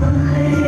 Bye.